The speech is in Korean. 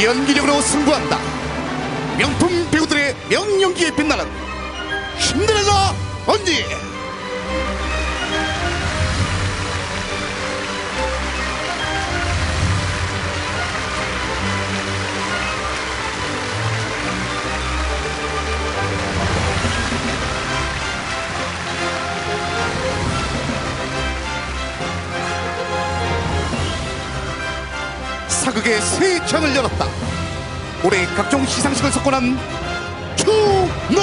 연기력으로 승부한다. 명품 배우들의 명연기에 빛나는 신데렐라 언니. 사극의 새 창을 열었다. 올해 각종 시상식을 석권한 추노